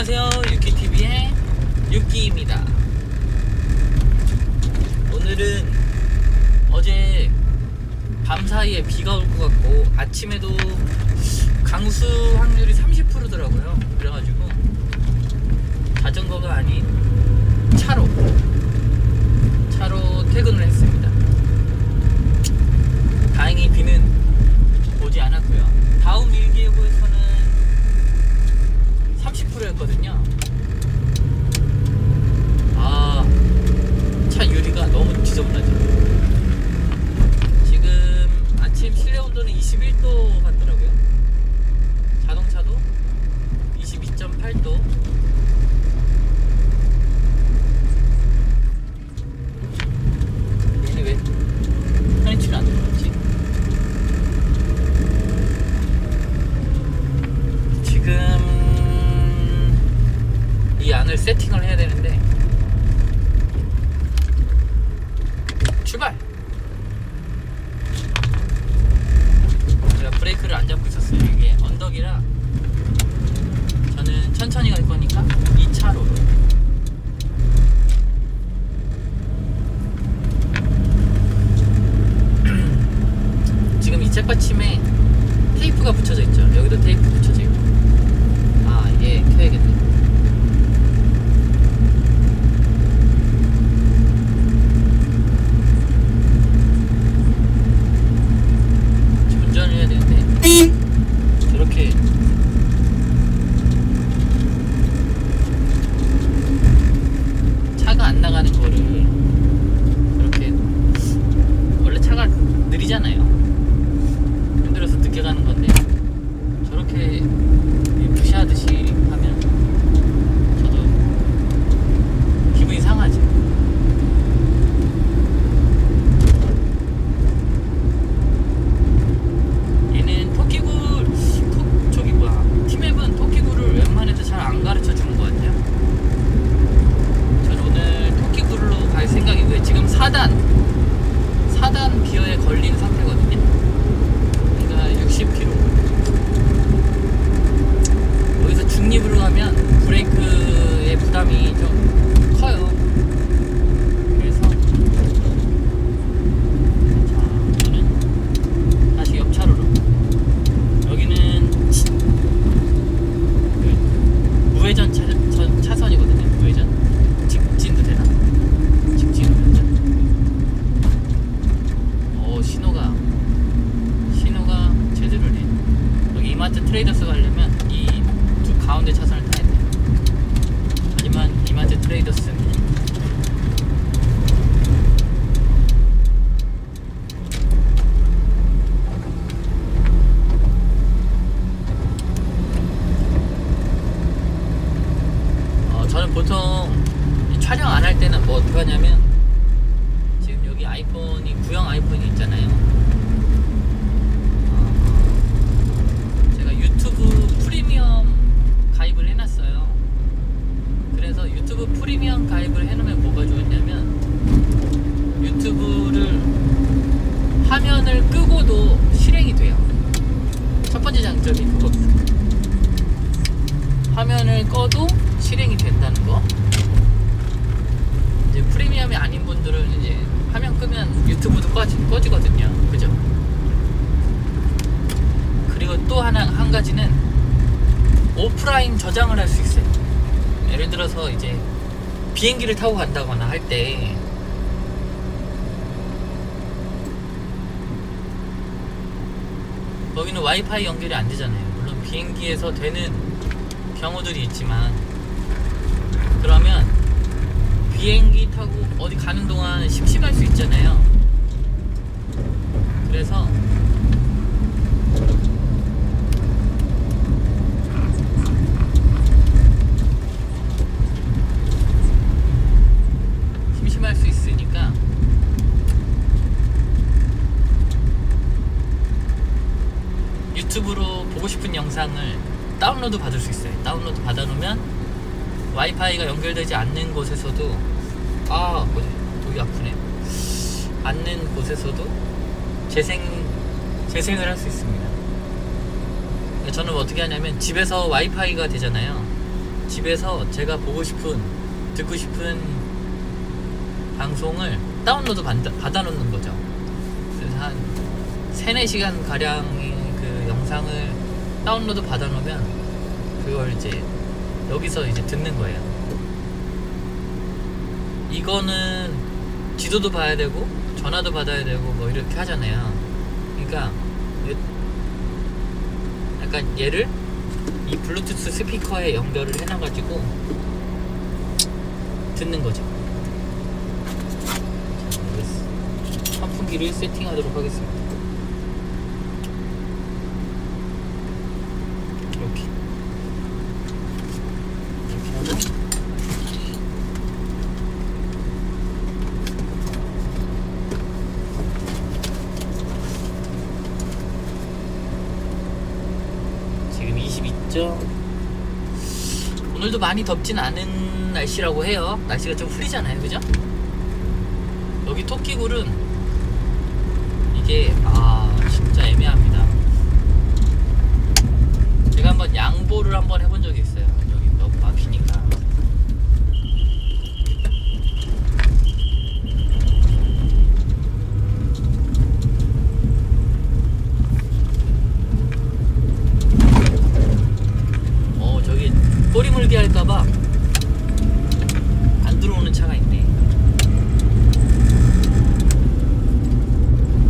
안녕하세요. 유키TV의 유키입니다. 오늘은 어제 밤 사이에 비가 올 것 같고 아침에도 강수 확률이 30%더라고요. 그래가지고 자전거가 아닌 차로 차로 퇴근을 했습니다 다행히 비는 오지 않았고요 다음 일기예보에서는 30%였거든요. 아, 차 유리가 너무 지저분하죠. 지금 아침 실내 온도는 21도 같더라고요. 자동차도 22.8도. 얘네 왜 편의치를 안 들어갔지? 안을 세팅을 해야 되는데 때는 뭐 어떻게 하냐면 지금 여기 아이폰이 구형 아이폰이 있잖아요. 어, 제가 유튜브 프리미엄 가입을 해놨어요. 그래서 유튜브 프리미엄 가입을 해놓으면 뭐가 좋았냐면 유튜브를 화면을 끄고도 실행이 돼요. 첫 번째 장점이 그겁니다. 화면을 꺼도 실행이 된다는 거. 프리미엄이 아닌 분들은 이제 화면 끄면 유튜브도 꺼지, 꺼지거든요. 그죠? 그리고 또 하나 한 가지는 오프라인 저장을 할 수 있어요. 예를 들어서 이제 비행기를 타고 간다거나 할때 거기는 와이파이 연결이 안 되잖아요. 물론 비행기에서 되는 경우들이 있지만 그러면 비행기 타고 어디 가는 동안 심심할 수 있잖아요. 그래서 심심할 수 있으니까 유튜브로 보고 싶은 영상을 다운로드 받을 수 있어요. 다운로드 받아놓으면 와이파이가 연결되지 않는 곳에서도 아 뭐지 여기 아프네 않는 곳에서도 재생 재생을 할 수 있습니다. 저는 어떻게 하냐면 집에서 와이파이가 되잖아요. 집에서 제가 보고 싶은 듣고 싶은 방송을 다운로드 받아, 받아놓는 거죠. 그래서 한 3, 4시간 가량의 그 영상을 다운로드 받아놓으면 그걸 이제 여기서 이제 듣는 거예요. 이거는 지도도 봐야 되고 전화도 받아야 되고 뭐 이렇게 하잖아요. 그러니까 약간 얘를 이 블루투스 스피커에 연결을 해놔가지고 듣는 거죠. 자, 여기 선풍기를 세팅하도록 하겠습니다. 이렇게 이렇게 하고 지금 22점. 오늘도 많이 덥진 않은 날씨라고 해요. 날씨가 좀 흐리잖아요, 그죠? 여기 토끼굴은 이게 아 진짜 애매합니다. 제가 한번 양보를 한번 해본 적이 있어요. 여기 너무 막히니까. 어 저기 꼬리 물게 할까봐 안 들어오는 차가 있네.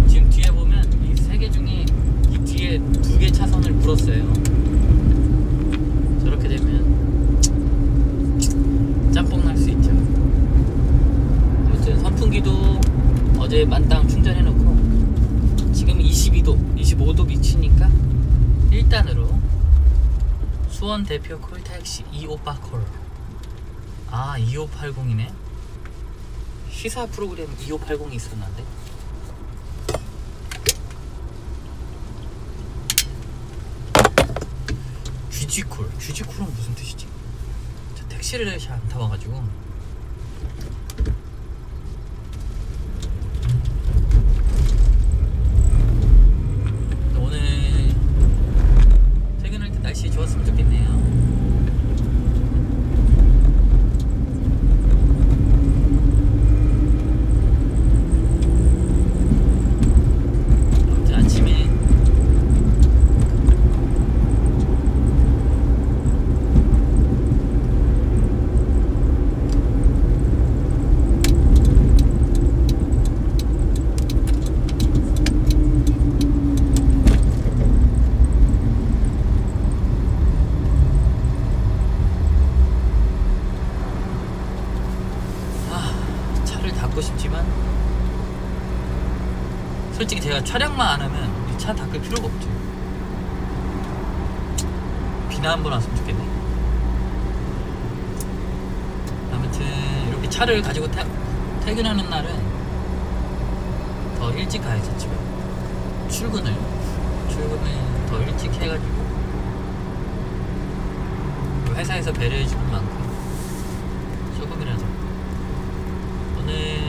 지금 뒤에 보면 이 세 개 중에 이 뒤에 두 개 차선을 물었어요. 저렇게 되면 짬뽕 날 수 있죠. 아무튼 선풍기도 어제 만땅 충전해놓고 지금 22도, 25도 미치니까 1단으로 수원 대표 콜택시 258 콜. 아, 2580이네. 시사 프로그램 2580이 있었는데. 쥐쥐콜. 쥐쥐콜은 무슨 뜻이지? 저 택시를 잘 안 타봐가지고. 오늘 퇴근할 때 날씨 좋았으면 좋겠네요. 아무튼 아침에 아, 차를 닦고 싶지만 솔직히 제가 촬영만 안 하면 이 차 닦을 필요가 없죠. 비나 한 번 왔으면 좋겠네. 아무튼 이렇게 차를 가지고 태, 퇴근하는 날은 더 일찍 가야죠 집에. 출근을 출근을 더 일찍 해가지고 그 회사에서 배려해주는 만큼 조금이라도 오늘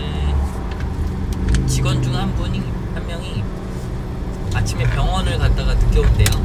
직원 중 한 분이 한 명이 아침에 병원을 갔다가 늦게 온대요.